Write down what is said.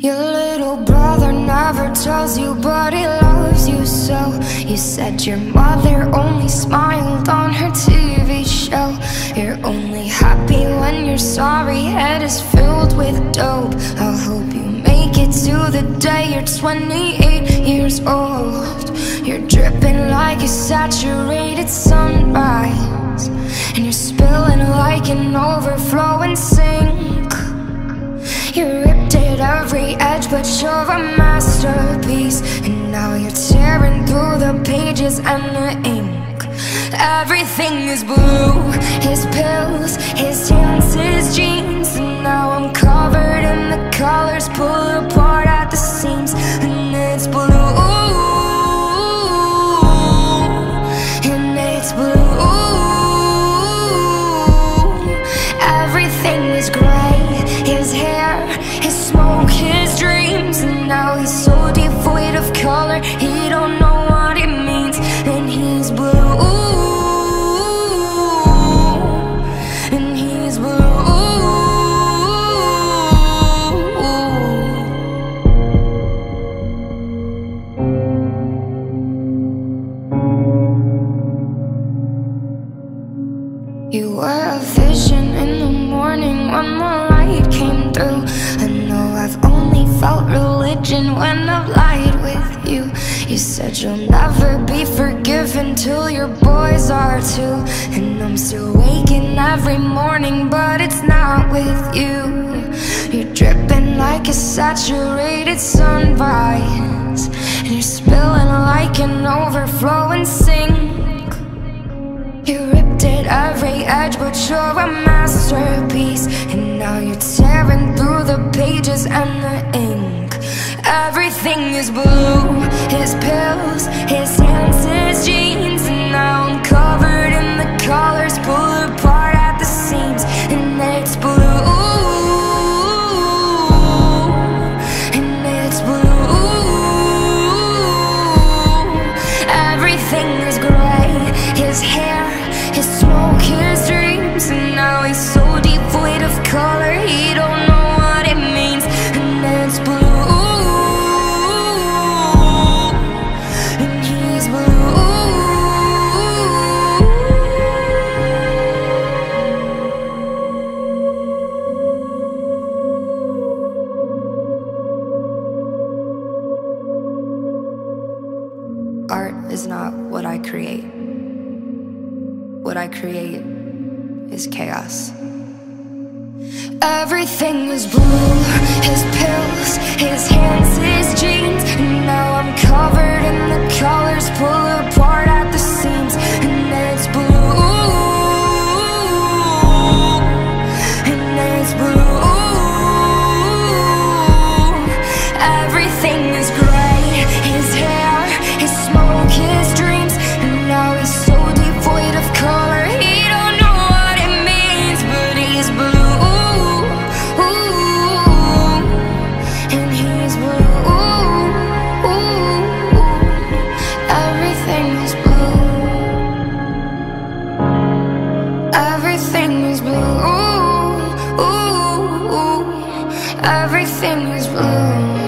Your little brother never tells you, but he loves you so. You said your mother only smiled on her TV show. You're only happy when your sorry head is filled with dope. I hope you make it to the day you're 28 years old. You're dripping like a saturated sunrise, but you're a masterpiece. And now you're tearing through the pages and the ink. Everything is blue his pills, his hands, when the light came through. I know I've only felt religion when I've lied with you. You said you'll never be forgiven till your boys are too. And I'm still waking every morning, but it's not with you. You're dripping like a saturated sunrise. Edge, but you're a masterpiece. And now you're tearing through the pages and the ink. Everything is blue is not what I create. What I create is chaos. Everything is blue His pills, his hands, his Everything is blue. Everything is blue. Everything is blue